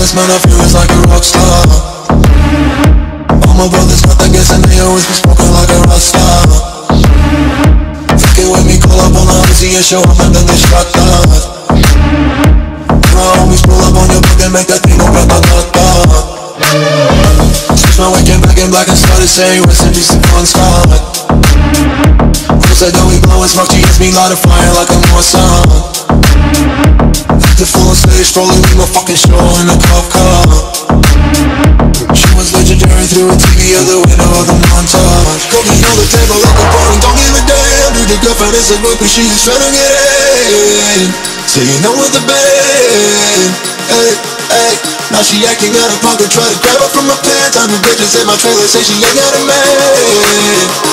this man, I feel it's like a rock star. All my brothers got that gas and they always be smoking like a rock star. Fucking with me, call up on the Uzi and show 'em and then they shot down. My homies pull up on your block and make that thing go grata-ta-ta. Switch my weekend back in black and started saying rest in peace to Bon Scott. I know we blowin' smoke, she hits me light a fire like a Morrison. The on rolling my fucking show in a cop car. She was legendary through a TV out the window of the montage. Cooking on the table like a party, don't give a damn. Dude, the girlfriend is a groupie, she is trying to get in. So you know with the band. Hey, hey. Now she acting out of pocket, try to grab her from her pants. I'm the bitches in my trailer, say she ain't got a man.